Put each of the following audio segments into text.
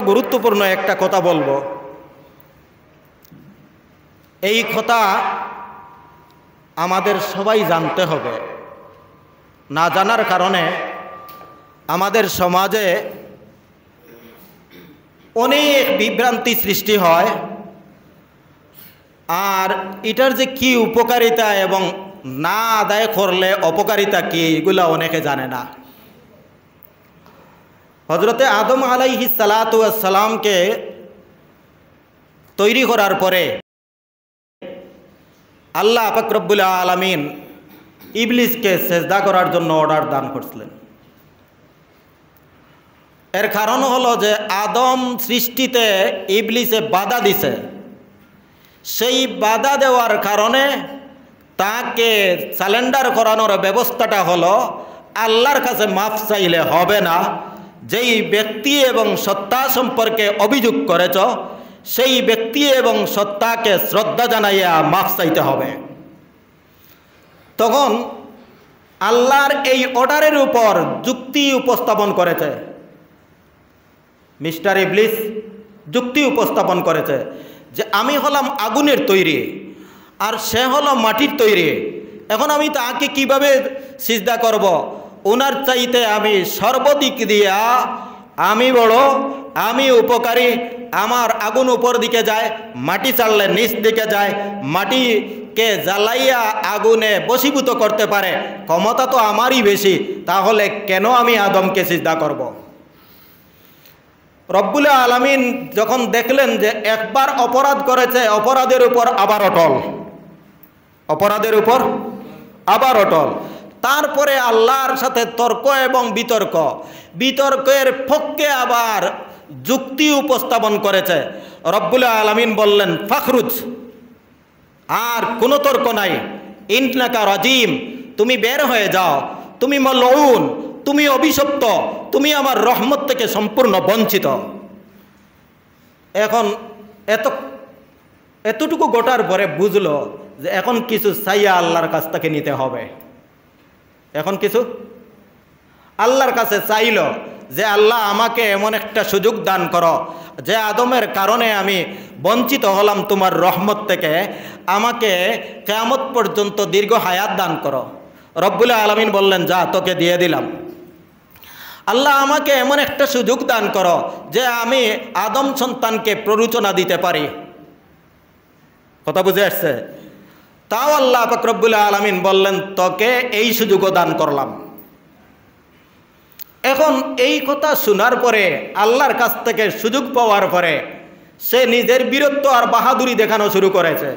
গুরুত্বপূর্ণ একটা কথা বলব। এই কথা আমাদের সবাই জানতে হবে। না জানার কারণে আমাদের সমাজে অনেক বিভ্রান্তি সৃষ্টি হয়। আর এটার যে কি উপকারিতা এবং না আদায় করলে অপকারিতা কি, এগুলো অনেকে জানে না। হজরতে আদম আলাইহি সালাতামকে তৈরি করার পরে আল্লাহ ফকরবুল আলমিন ইবলিসকে সেজদা করার জন্য অর্ডার দান করছিলেন। এর কারণ হলো যে আদম সৃষ্টিতে ইবলিসে বাধা দিছে। সেই বাধা দেওয়ার কারণে তাকে স্যালেন্ডার করানোর ব্যবস্থাটা হলো, আল্লাহর কাছে মাফ চাইলে হবে না যেই ব্যক্তি এবং সত্তা সম্পর্কে অভিযোগ করেছ, সেই ব্যক্তি এবং সত্তাকে শ্রদ্ধা জানাইয়া মাফ চাইতে হবে। তখন আল্লাহর এই অর্ডারের উপর যুক্তি উপস্থাপন করেছে। মিস্টার ইবলিস যুক্তি উপস্থাপন করেছে যে, আমি হলাম আগুনের তৈরি আর সে হলো মাটির তৈরি। এখন আমি তাকে কীভাবে সিজদা করব। ওনার চাইতে আমি সর্বদিক দিয়া আমি বড়, আমি উপকারী, আমার আগুন উপর দিকে যায়, মাটি চাললে নিচ দিকে যায়, মাটিকে জ্বালাইয়া আগুনে বশীভূত করতে পারে, ক্ষমতা তো আমারই বেশি, তাহলে কেন আমি আদমকে চিন্তা করব। রব্বুল আলমিন যখন দেখলেন যে একবার অপরাধ করেছে, অপরাধের উপর আবার অটল অপরাধের উপর আবার অটল তারপরে আল্লাহর সাথে তর্ক এবং বিতর্ক। বিতর্কের পক্ষে আবার যুক্তি উপস্থাপন করেছে। রব্বুল আলমিন বললেন, ফাখরুজ, আর কোনো তর্ক নাই। ইন্টনাকা রাজিম, তুমি বের হয়ে যাও। তুমি মলউন, তুমি অভিশপ্ত, তুমি আমার রহমত থেকে সম্পূর্ণ বঞ্চিত। এখন এত, এতটুকু গোটার পরে বুঝলো যে এখন কিছু চাইয়া আল্লাহর কাছ থেকে নিতে হবে। এখন কিছু? আল্লাহর কাছে চাইল যে আল্লাহ আমাকে এমন একটা সুযোগ দান করো, যে আদমের কারণে আমি বঞ্চিত হলাম তোমার রহমত থেকে, আমাকে কেয়ামত পর্যন্ত দীর্ঘ হায়াত দান করো। রব্বুল্লাহ আলমিন বললেন, যা, তোকে দিয়ে দিলাম। আল্লাহ আমাকে এমন একটা সুযোগ দান করো, যে আমি আদম সন্তানকে প্ররোচনা দিতে পারি। কথা বুঝে আসছে? তাও আল্লাহ ফকরবুল্লাহ আলমিন বললেন, তোকে এই সুযোগও দান করলাম এখন এই কথা শোনার পরে আল্লাহর কাছ থেকে সুযোগ পাওয়ার পরে সে নিজের বীরত্ব আর বাহাদুরি দেখানো শুরু করেছে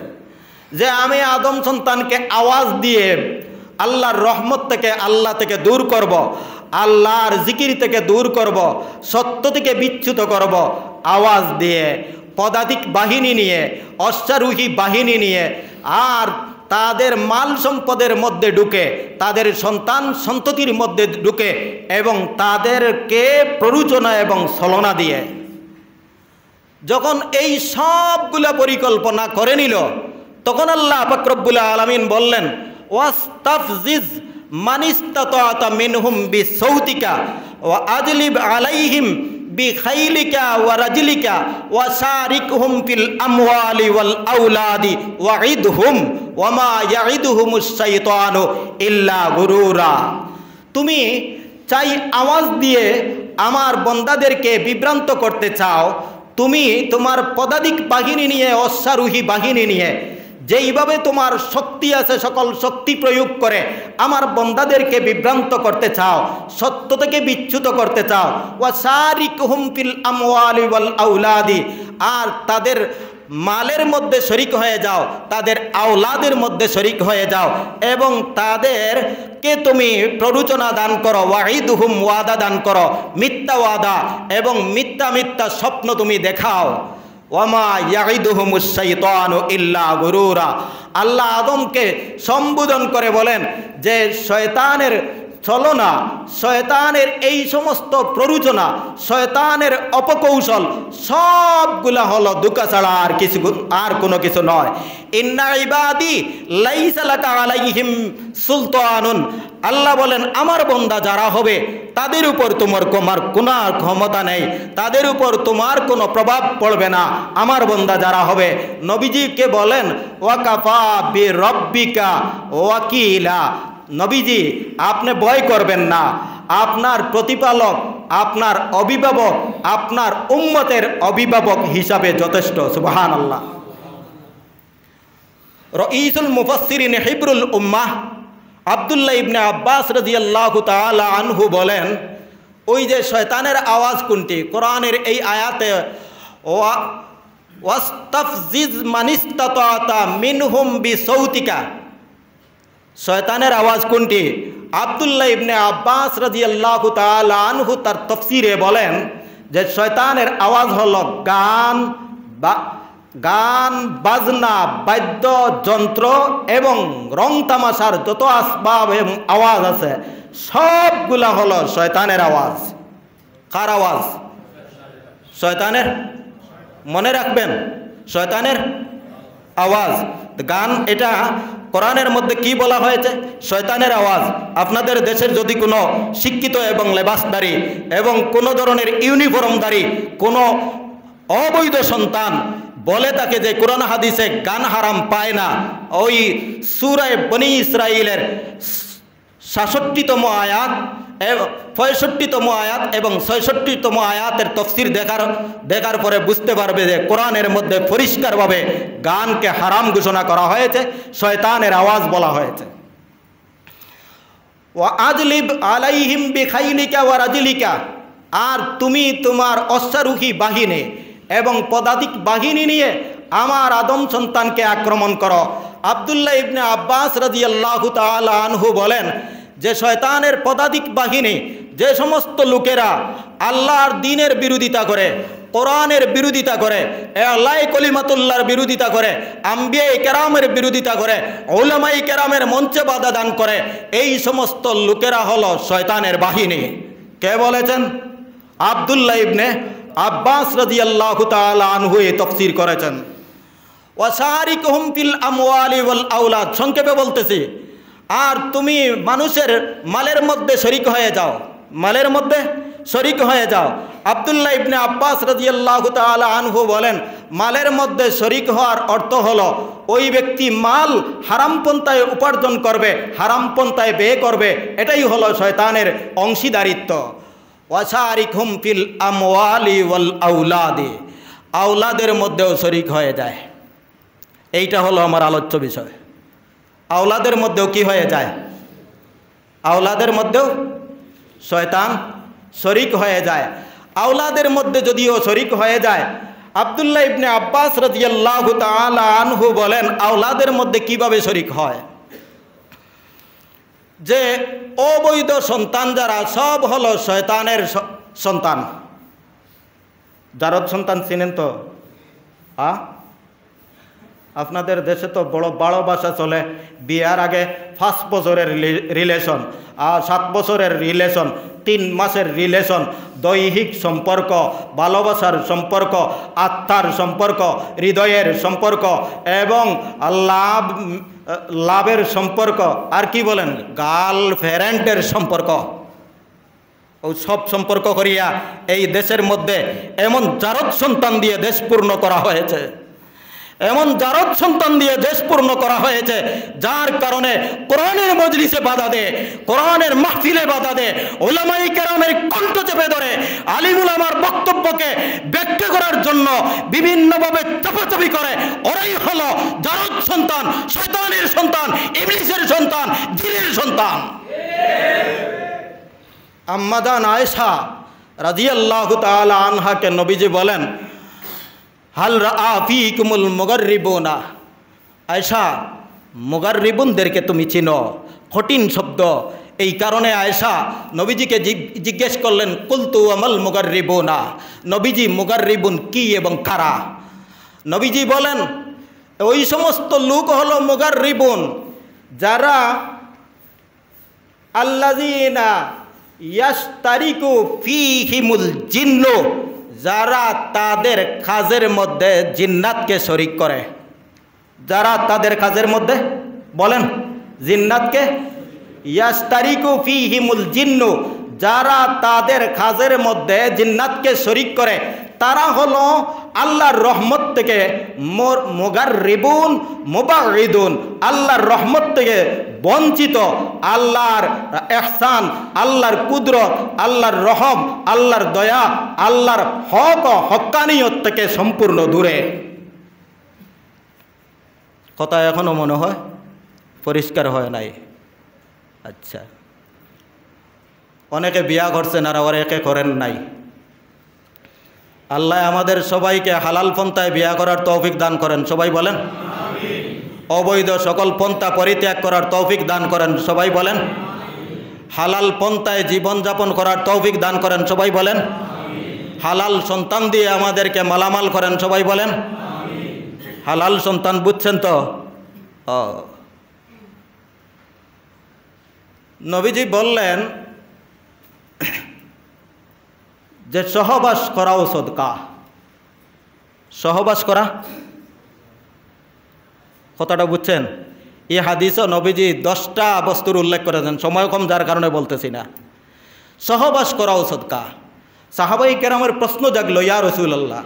যে আমি আদম সন্তানকে আওয়াজ দিয়ে আল্লাহর রহমত থেকে আল্লাহ থেকে দূর করব। আল্লাহর জিকির থেকে দূর করব। সত্য থেকে বিচ্যুত করব। আওয়াজ দিয়ে পদাতিক বাহিনী নিয়ে, অশ্বারোহী বাহিনী নিয়ে, আর তাদের মাল সম্পদের মধ্যে ঢুকে, তাদের সন্তান সন্ততির মধ্যে ঢুকে এবং তাদেরকে প্ররোচনা এবং ছলনা দিয়ে। যখন এই সবগুলা পরিকল্পনা করে নিল, তখন আল্লাহ ফকরবুল্লা আলমিন বললেন, ওয়াস্তাফজিজ মানিস্তাতা মিনহুম বি সৌতিকা ও আজলিব আলাইহিম বিখাইলিকা ওয়া রাজলিকা ওয়া শারিকহুম ফিল আমওয়ালি ওয়াল আওলাদি ওয়াইদহুম ওয়া মা ইয়াইদুহুমুশ শাইতানু ইল্লা গুরুরা তুমি চাই আওয়াজ দিয়ে আমার বন্দাদেরকে বিভ্রান্ত করতে চাও তুমি তোমার পদাধিক বাহিনী নিয়ে অশ্বারোহী বাহিনী নিয়ে যেইভাবে তোমার শক্তি আছে, সকল শক্তি প্রয়োগ করে আমার বন্দাদেরকে বিভ্রান্ত করতে চাও, সত্য থেকে বিচ্যুত করতে চাও ওয়া সারিক হুমফিল আমওয়ালি ওয়াল আউলাদি, আর তাদের মালের মধ্যে শরিক হয়ে যাও, তাদের আওলাদের মধ্যে শরিক হয়ে যাও, এবং তাদেরকে তুমি প্ররোচনা দান করো ওয়াহিদ হুম ওয়াদা দান করো, মিথ্যা ওয়াদা এবং মিথ্যা মিথ্যা স্বপ্ন তুমি দেখাও। ওয়ামা ইয়াইদুহুমুসাইতানু ইল্লা গরুরা। আল্লাহ আদমকে সম্বোধন করে বলেন যে শয়তানের ছলনা, শয়তানের এই সমস্ত প্ররোচনা, শয়তানের অপকৌশল, সবগুলা হলো দুকা ছাড়া আর কিছু আর কোনো কিছু নয়। ইন্না ইবাদি লাইসালাকা সুলতানুন। আল্লাহ বলেন, আমার বন্দা যারা হবে, তাদের উপর তোমার তোমার কোনো ক্ষমতা নেই। তাদের উপর তোমার কোনো প্রভাব পড়বে না। আমার বন্দা যারা হবে, নবীজিকে বলেন, ওয়াকাফা বি রব্বিকা ওয়াকিলা। নবীজি, আপনি ভয় করবেন না। আপনার প্রতিপালক, আপনার অভিভাবক, আপনার উম্মতের অভিভাবক হিসাবে যথেষ্ট সুবাহান আল্লাহ রঈসুল মুফাসসিরিন হিবরুল উম্মাহ, আবদুল্লাহ ইবনে আব্বাস রাদিয়াল্লাহু তাআলা আনহু বলেন, ওই যে শয়তানের আওয়াজ কোনটি? কোরআনের এই আয়াতে, ওয়া, ওয়াস্তাফজিজ মানিস্তাতা মিনহুম বিসৌতিকা। শয়তানের আওয়াজ কোনটি? আবদুল্লাহ ইবনে আব্বাস রাদিয়াল্লাহু তাআলা আনহু তার তফসিরে বলেন যে শয়তানের আওয়াজ হল গান বা, গান, বাজনা বাদ্য যন্ত্র এবং রং তামাশার যত আসবাব এবং আওয়াজ আছে, সবগুলা হলো শয়তানের আওয়াজ। কার আওয়াজ? শয়তানের? মনে রাখবেন, শয়তানের আওয়াজ। গান এটা কোরআনের মধ্যে কি বলা হয়েছে? শয়তানের আওয়াজ। আপনাদের দেশের যদি কোনো শিক্ষিত এবং লেবাসদারি এবং কোনো ধরনের ইউনিফর্মদারি কোনো অবৈধ সন্তান বলে তাকে যে কোরআন হাদিসে গান হারাম পায় না, ওই সুরায় বনি ইসরায়েলের সাতষট্টিতম আয়াত পঁয়ষট্টিতম আয়াত এবং ছয়ষট্টিতম আয়াতের তফসির দেখার দেখার পরে বুঝতে পারবে যে কোরআনের মধ্যে পরিষ্কারভাবে গানকে হারাম ঘোষণা করা হয়েছে, শয়তানের আওয়াজ বলা হয়েছে। ও আজলিব আলাইহিম বিখাইলিকা ও রাজিলিকা, আর তুমি তোমার অশ্বারুহী বাহিনী এবং পদাতিক বাহিনী নিয়ে আমার আদম সন্তানকে আক্রমণ করো। আবদুল্লাহ ইবনে আব্বাস রাজি আল্লাহ আনহু বলেন যে শয়তানের পদাতিক বাহিনী, যে সমস্ত লোকেরা আল্লাহর দিনের বিরোধিতা করে, কোরআনের বিরোধিতা করে আল্লাহ কলিমাতুল্লাহর বিরোধিতা করে আম্বিয়া কেরামের বিরোধিতা করে ওলামাই কেরামের মঞ্চে বাধা দান করে, এই সমস্ত লোকেরা হলো শয়তানের বাহিনী। কে বলেছেন? আবদুল্লাহ ইবনে আব্বাস রাজি আল্লাহ আনহু এই তফসির করেছেন। ওয়াসারিক হুমফিল আমওয়ালি ওয়াল আউলাদ সংক্ষেপে বলতেছি আর তুমি মানুষের মালের মধ্যে শরিক হয়ে যাও। মালের মধ্যে শরিক হয়ে যাও। আবদুল্লাহ ইবনে আব্বাস রাজিয়াল্লাহ তালা আনহু বলেন, মালের মধ্যে শরিক হওয়ার অর্থ হলো, ওই ব্যক্তি মাল হারাম পন্থায় উপার্জন করবে, হারাম পন্থায় ব্যয় করবে, এটাই হলো শয়তানের অংশীদারিত্ব। ওয়াসারিক হুম ফিল আমওয়ালি ওয়াল আউলাদি আউলাদের মধ্যেও শরিক হয়ে যায়। এইটা হলো আমার আলোচ্য বিষয়। আওলাদের মধ্যেও কি হয়ে যায়? আওলাদের মধ্যেও শয়তান শরিক হয়ে যায়। আওলাদের মধ্যে যদিও শরিক হয়ে যায়, আবদুল্লাহ ইবনে আব্বাস রাজিয়াল্লাহ আনহু বলেন, আওলাদের মধ্যে কীভাবে শরিক হয়? যে অবৈধ সন্তান যারা, সব হলো শয়তানের সন্তান। জারদ সন্তান চিনেন তো? আ? আপনাদের দেশে তো বড় বারো বাসা চলে। বিয়ার আগে পাঁচ বছরের রিলেশন আর সাত বছরের রিলেশন তিন মাসের রিলেশন দৈহিক সম্পর্ক, ভালোবাসার সম্পর্ক, আত্মার সম্পর্ক, হৃদয়ের সম্পর্ক এবং লাভ, লাভের সম্পর্ক। আর কি বলেন? গার্লফ্রেন্ডের সম্পর্ক। ও সব সম্পর্ক করিয়া এই দেশের মধ্যে এমন জারদ সন্তান দিয়ে দেশ পূর্ণ করা হয়েছে। এমন জারদ সন্তান দিয়ে দেশ পূর্ণ করা হয়েছে, যার কারণে কোরআনের মজলিসে বাধা দে, কোরআনের মাহফিলে বাধা দে ওলামাই কেরামের কণ্ঠ চেপে ধরে, আলিমুল আমার বক্তব্যকে ব্যাখ্যা করার জন্য বিভিন্নভাবে চাপাচাপি করে, ওরাই হলো জারদ সন্তান, শয়তানের সন্তান ইংলিশের সন্তান, জিনের সন্তান। আম্মাদান আয়েশা রাজিয়াল্লাহু তাআলা আনহাকে নবীজি বলেন হাল রাফি কুমুল মুগর্রিবুনা। আয়সা মুগার্রিবুনদেরকে তুমি চিনো। কঠিন শব্দ। এই কারণে আয়সা নবীজিকে জিজ্ঞেস করলেন, কুলতু আমল মুগার্রিবুনা? নবীজি, মুগার্রিবুন কি এবং কারা? নবীজি বলেন, ওই সমস্ত লোক হলো মুগার্রিবুন, যারা আল্লাযীনা ফি ফীহিমুল জিন্নু। যারা তাদের কাজের মধ্যে জিন্নাতকে শরিক করে। যারা তাদের কাজের মধ্যে, বলেন, জিন্নাতকে ইয়াস্তারিকু ফিহিমুল জিন্নু, যারা তাদের কাজের মধ্যে জিন্নাতকে শরিক করে তারা হলো আল্লাহর রহমত থেকে মোগার রিবুন মোবারিদুন আল্লাহর রহমত থেকে বঞ্চিত, আল্লাহর এহসান, আল্লাহর কুদরত, আল্লাহর রহম, আল্লাহর দয়া, আল্লাহর হক ও হক্কানিয়ত থেকে সম্পূর্ণ দূরে। কথা এখনও মনে হয়? পরিষ্কার হয় নাই? আচ্ছা। অনেকে বিয়া করছেন আর আবার একে করেন নাই। আল্লাহ আমাদের সবাইকে হালাল পন্থায় বিয়া করার তৌফিক দান করেন। সবাই বলেন? অবৈধ সকল পন্থা পরিত্যাগ করার তৌফিক দান করেন। সবাই বলেন? হালাল পন্থায় জীবনযাপন করার তৌফিক দান করেন। সবাই বলেন? হালাল সন্তান দিয়ে আমাদেরকে মালামাল করেন। সবাই বলেন? হালাল সন্তান, বুঝছেন তো? নবীজি বললেন যে সহবাস করাও সদকা। সহবাস করা? কথাটা বুঝছেন? এই হাদিসও নবীজি দশটা বস্তুর উল্লেখ করেছেন, সময় কম যার কারণে বলতেছি না। সহবাস করাও সদকা। সাহাবাই কেরামের প্রশ্ন জাগলো, ইয়া রসুল্লাহ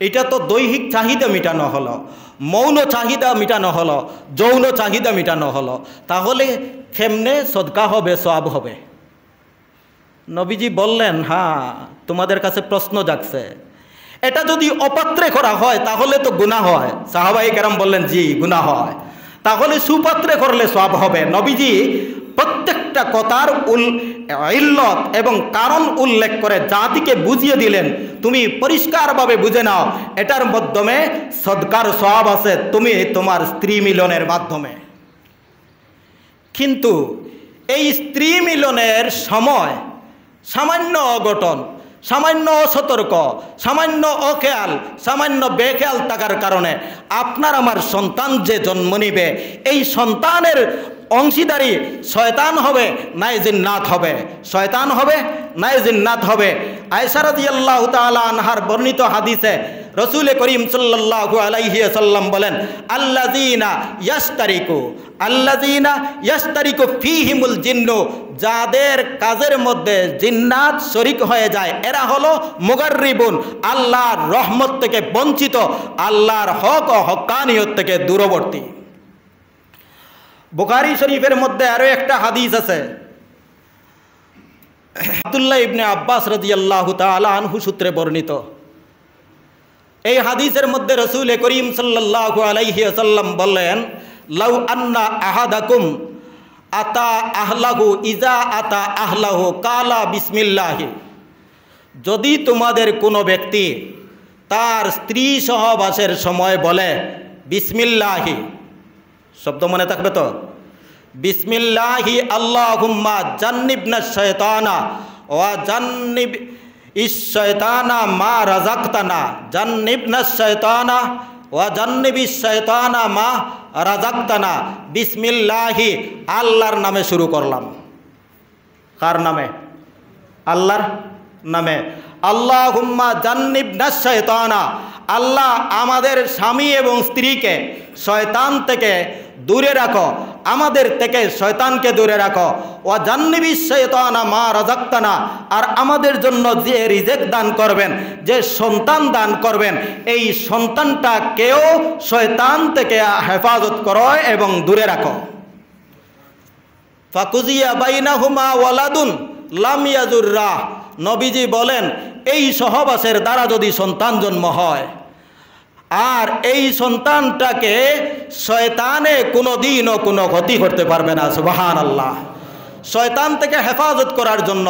এটা তো দৈহিক চাহিদা মেটানো হলো, মৌন চাহিদা মেটানো হলো, যৌন চাহিদা মেটানো হলো, তাহলে কেমনে সদকা হবে সব হবে? নবীজি বললেন হ্যাঁ তোমাদের কাছে প্রশ্ন জাগছে। এটা যদি অপাত্রে করা হয়, তাহলে তো গুণা হয়। সাহাবাই কেরাম বললেন, জি গুণা হয়। তাহলে সুপাত্রে করলে সব হবে। নবীজি প্রত্যেকটা কথার উল, ইল্লত এবং কারণ উল্লেখ করে জাতিকে বুঝিয়ে দিলেন, তুমি পরিষ্কারভাবে বুঝে নাও, এটার মাধ্যমে সদকার সব আছে, তুমি তোমার স্ত্রী মিলনের মাধ্যমে। কিন্তু এই স্ত্রী মিলনের সময় সামান্য অঘটন, সামান্য অসতর্ক সামান্য অখেয়াল, সামান্য বেখেয়াল থাকার কারণে আপনার আমার সন্তান যে জন্ম নিবে, এই সন্তানের অংশীদারি, শয়তান হবে নাই জিন্নাত হবে। শয়তান হবে নাই জিন্নাত হবে। আয়সারদি আল্লাহ তালা আনহার বর্ণিত হাদিসে রসুল করিম সাল্লাহু আলাইহি সাল্লাম বলেন আল্লাজিনা ইয়াস্তারিকু আল্লাজিনা ইয়াস্তারিকু ফিহিমুল জিন্নু, যাদের কাজের মধ্যে জিন্নাত শরিক হয়ে যায়, এরা হলো মুগারিবুন আল্লাহর রহমত থেকে বঞ্চিত, আল্লাহর হক ও হকানিয়ত থেকে দূরবর্তী। বুখারি শরীফের মধ্যে আরও একটা হাদিস আছে। আবদুল্লাহ ইবনে আব্বাস রাজি আল্লাহ আনহু সূত্রে বর্ণিত। এই হাদিসের মধ্যে রসুল করিম সাল্লাল্লাহু আলাইহি আসাল্লাম বললেন, লাউ আন্না আহাদাকুম আতা আহলাহু ইজা আতা আহলাহু কালা বিসমিল্লাহি। যদি তোমাদের কোনো ব্যক্তি তার স্ত্রী সহবাসের সময় বলে, বিসমিল্লাহি শব্দ মনে থাকবে তো বিসমিল্লাহি আল্লাহুম্মা জান্নিবনা শয়তানা ওয়া জান্নিব ইশয়তানা মা রাজাক্তানা জান্নিবনা শয়তানা ওয়া জান্নিবি শয়তানা মা রাজাক্তানা বিসমিল্লাহি আল্লাহর নামে শুরু করলাম কার নামে আল্লাহর নামে আল্লাহ হুম্মা জান্নিবনা শয়তানা আল্লাহ আমাদের স্বামী এবং স্ত্রীকে শয়তান থেকে দূরে রাখো, আমাদের থেকে শয়তানকে দূরে রাখো। ও জান্নিবি শয়তানা মা রাজাক্তানা, আর আমাদের জন্য যে রিজেক দান করবেন, যে সন্তান দান করবেন, এই সন্তানটা কেউ শয়তান থেকে হেফাজত করো এবং দূরে রাখো। ফাকুজিয়া বাইনা হুমা ওয়ালাদুন লামিয়াজুর রাহ নবীজি বলেন, এই সহবাসের দ্বারা যদি সন্তান জন্ম হয়, আর এই সন্তানটাকে শয়তানে কোনো দিনও কোনো ক্ষতি করতে পারবে না সুবাহান আল্লাহ শয়তান থেকে হেফাজত করার জন্য,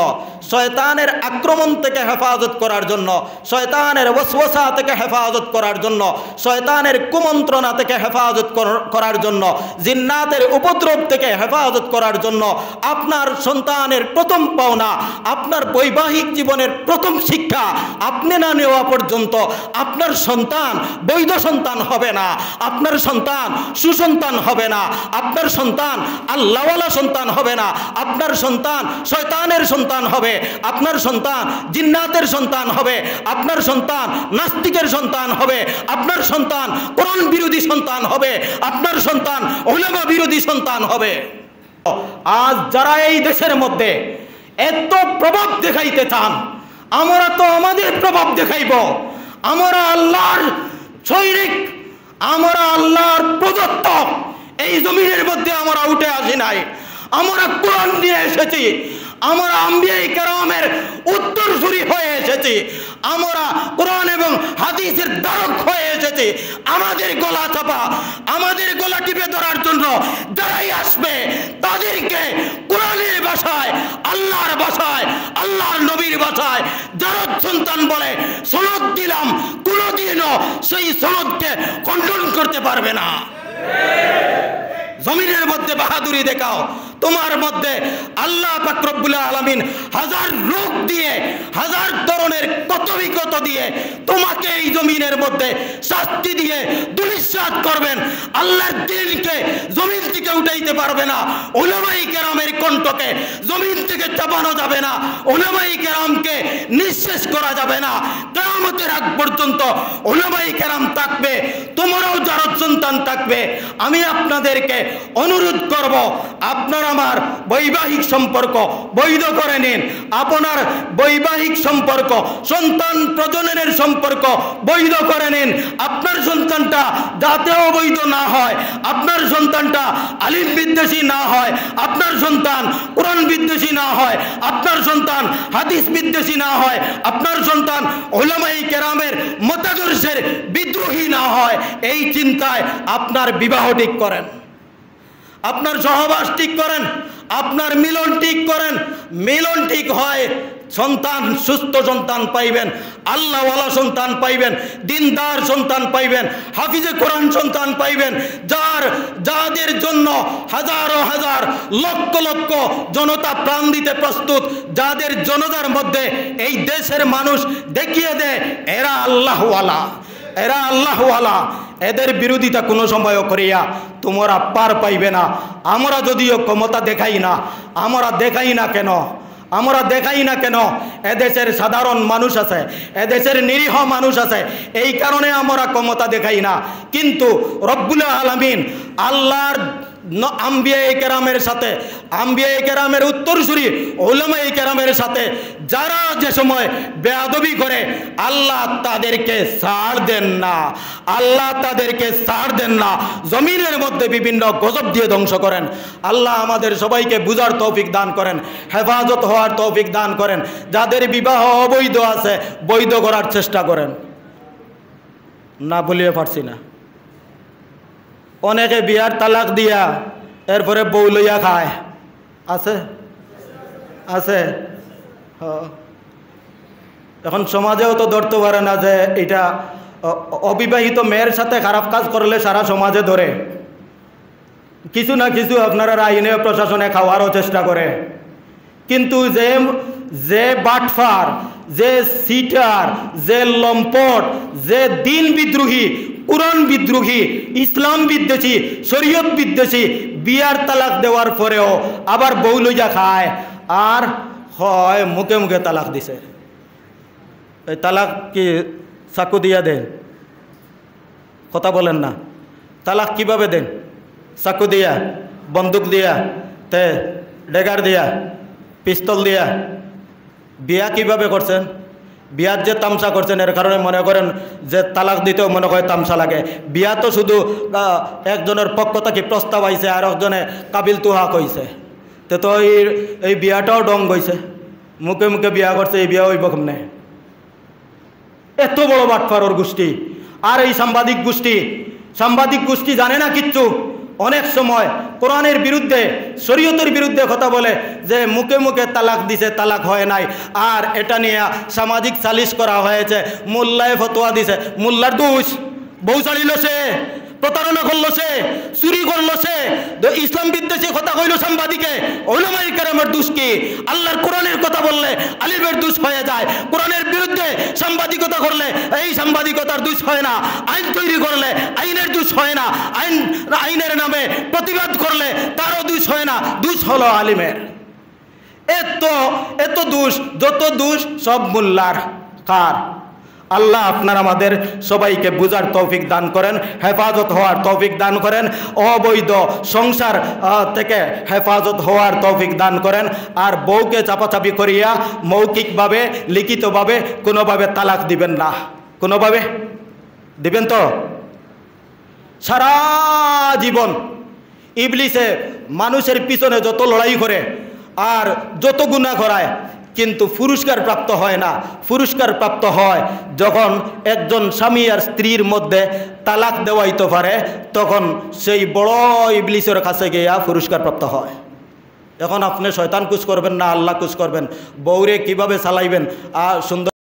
শয়তানের আক্রমণ থেকে হেফাজত করার জন্য, শয়তানের ওসওসা থেকে হেফাজত করার জন্য, শয়তানের কুমন্ত্রণা থেকে হেফাজত করার জন্য, জিন্নাতের উপদ্রব থেকে হেফাজত করার জন্য আপনার সন্তানের প্রথম পাওনা, আপনার বৈবাহিক জীবনের প্রথম শিক্ষা আপনি না নেওয়া পর্যন্ত আপনার সন্তান বৈধ সন্তান হবে না, আপনার সন্তান সুসন্তান হবে না, আপনার সন্তান আল্লাহওয়ালা সন্তান হবে না আপনার সন্তান শয়তানের সন্তান হবে, আপনার সন্তান জিন্নাতের সন্তান হবে, আপনার সন্তান নাস্তিকের সন্তান হবে, আপনার সন্তান কোরআন বিরোধী সন্তান হবে, আপনার সন্তান ওলামা বিরোধী সন্তান হবে। আজ যারা এই দেশের মধ্যে এত প্রভাব দেখাইতে চান, আমরা তো আমাদের প্রভাব দেখাইব। আমরা আল্লাহর শৈরিক আমরা আল্লাহর প্রদত্ত, এই জমিনের মধ্যে আমরা উঠে আসি নাই। আমরা কোরআন নিয়ে এসেছি। আমরা আম্বিয়াই কেরামের উত্তরসূরি হয়ে এসেছি। আমরা কোরআন এবং হাদিসের দ্বারক হয়ে এসেছি। আমাদের গলা চাপা আমাদের গলা টিপে ধরার জন্য যারাই আসবে তাদেরকে কোরআনের ভাষায় আল্লাহর ভাষায় আল্লাহর নবীর ভাষায় যারা সন্তান বলে সনদ দিলাম কোনোদিনও সেই সনদকে খণ্ডন করতে পারবে না। জমিনের মধ্যে বাহাদুরি দেখাও তোমার মধ্যে আল্লাহ পাকরবুল্লাহ আলমিন হাজার রোগ দিয়ে, হাজার ধরনের কত বিকত দিয়ে তোমাকে এই জমিনের মধ্যে শাস্তি দিয়ে দুলিশ্বাস করবেন। আল্লাহর দিনকে জমিন থেকে উঠাইতে পারবে না। ওলামাই কেরামের কণ্ঠকে জমিন থেকে চাপানো যাবে না। ওলামাই কেরামকে নিঃশেষ করা যাবে না। কেরামতের আগ পর্যন্ত ওলামাই কেরাম থাকবে, তোমারও যার সন্তান থাকবে। আমি আপনাদেরকে অনুরোধ করব, আপনার আমার বৈবাহিক সম্পর্ক, বৈধ করে নিন। আপনার বৈবাহিক সম্পর্ক, সন্তান প্রজননের সম্পর্ক, বৈধ করে নিন। আপনার সন্তানটা যাতে অবৈধ না হয়, আপনার সন্তানটা আলিম বিদ্বেষী না হয়, আপনার সন্তান কোরআন বিদ্বেষী না হয়, আপনার সন্তান হাদিস বিদ্বেষী না হয়, আপনার সন্তান ওলামাই কেরামের মতাদর্শের বিদ্রোহী না হয়, এই চিন্তায় আপনার বিবাহ ঠিক করেন। আপনার সহবাস ঠিক করেন, আপনার মিলন ঠিক করেন। মিলন ঠিক হয়, সন্তান, সুস্থ সন্তান পাইবেন, আল্লাহওয়ালা সন্তান পাইবেন, দিনদার সন্তান পাইবেন, হাফিজে কোরআন সন্তান পাইবেন, যার, যাদের জন্য হাজারো হাজার লক্ষ লক্ষ জনতা প্রাণ দিতে প্রস্তুত, যাদের জনতার মধ্যে এই দেশের মানুষ দেখিয়ে দেয়, এরা আল্লাহওয়ালা। এরা আল্লাহওয়ালা। এদের বিরোধিতা কোনো সময় করিয়া তোমরা পার পাইবে না। আমরা যদিও ক্ষমতা দেখাই না, আমরা দেখাই না কেন? আমরা দেখাই না কেন? এদেশের সাধারণ মানুষ আছে, এদেশের নিরীহ মানুষ আছে, এই কারণে আমরা ক্ষমতা দেখাই না। কিন্তু রব্বুল আলমিন আল্লাহর আম্বিয়া কেরামের সাথে, আম্বিয়া কেরামের উত্তরসূরি ওলামা কেরামের সাথে, যারা যে সময় বেয়াদবি করে, আল্লাহ তাদেরকে ছাড় দেন না, আল্লাহ তাদেরকে ছাড় দেন না, জমিনের মধ্যে বিভিন্ন গজব দিয়ে ধ্বংস করেন। আল্লাহ আমাদের সবাইকে বুঝার তৌফিক দান করেন, হেফাজত হওয়ার তৌফিক দান করেন, যাদের বিবাহ অবৈধ আছে, বৈধ করার চেষ্টা করেন। না বলিয়ে পারছি না। অনেকে বিয়ার তালাক দিয়া এরপরে বউ লইয়া খায়। আছে? আছে? এখন সমাজেও তো ধরতে পারে না যে এটা অবিবাহিত মেয়ের সাথে খারাপ কাজ করলে সারা সমাজে ধরে। কিছু না কিছু আপনারা আইনে প্রশাসনে খাওয়ারও চেষ্টা করে। কিন্তু যে যে বাটফার যে সিটার, যে লম্পট, যে দিন বিদ্রোহী, কোরআন বিদ্রোহী, ইসলাম বিদ্বেষী, শরীয়ত বিদ্বেষী, বিয়ার তালাক দেওয়ার পরেও আবার বউ লইয়া খায়। আর হয় মুখে মুখে তালাক দিছে। এই তালাক কি চাকু দিয়া দেন? কথা বলেন না। তালাক কীভাবে দেন? চাকু দিয়া, বন্দুক দিয়া, তে, ডেগার দিয়া, পিস্তল দিয়া। বিয়া কীভাবে করছেন? বিয়ার যে তামসা করছেন, এর কারণে মনে করেন যে তালাক দিতেও মনে করে তামসা লাগে। বিয়া তো শুধু একজনের পক্ষ থেকে প্রস্তাব আইছে, আর একজনে কাবিল তুহা কইছে। তো তো এই এই বিয়াটাও ডং গইছে মুখে মুখে বিয়া করছে, এই বিয়া হইব কেমনে? এত বড় বাটফারর গোষ্ঠী। আর এই সাংবাদিক গোষ্ঠী সাংবাদিক গোষ্ঠী জানে না কিচ্ছু? অনেক সময় কোরআনের বিরুদ্ধে, শরীয়তের বিরুদ্ধে কথা বলে যে মুখে মুখে তালাক দিছে, তালাক হয় নাই। আর এটা নিয়ে সামাজিক সালিশ করা হয়েছে, মোল্লায় ফতোয়া দিছে। মোল্লার দোষ, বউ চালিল সে। প্রতারণা করল সে, চুরি করল সে। ইসলাম বিদ্বেষী কথা কইল সাংবাদিকে ওলামাই কেরামের দুষ কি? আল্লাহর কোরআনের কথা বললে আলিমের দুষ হয়ে যায়। কোরআনের বিরুদ্ধে সাংবাদিকতা করলে এই সাংবাদিকতার দুষ হয় না। আইন তৈরি করলে আইনের দুষ হয় না। আইন, আইনের নামে প্রতিবাদ করলে তারও দুষ হয় না। দুষ হলো আলিমের। এত এত দোষ, যত দোষ সব মোল্লার, কার? আল্লাহ আপনার আমাদের সবাইকে বুঝার তৌফিক দান করেন, হেফাজত হওয়ার তৌফিক দান করেন, অবৈধ সংসার থেকে হেফাজত হওয়ার তৌফিক দান করেন, আর বউকে চাপাচাপি করিয়া মৌখিকভাবে, লিখিতভাবে কোনোভাবে তালাক দিবেন না। কোনোভাবে? দিবেন তো? সারা জীবন ইবলিসে মানুষের পিছনে যত লড়াই করে, আর যত গুণা করায় কিন্তু পুরস্কার প্রাপ্ত হয় না। পুরস্কার প্রাপ্ত হয় যখন একজন স্বামী আর স্ত্রীর মধ্যে তালাক দেওয়াইতে পারে, তখন সেই বড় ইবলিশের কাছে গিয়া পুরস্কার প্রাপ্ত হয়। এখন আপনি শয়তান কুচ করবেন না, আল্লাহ কুচ করবেন। বৌরে কীভাবে চালাইবেন? আর সুন্দর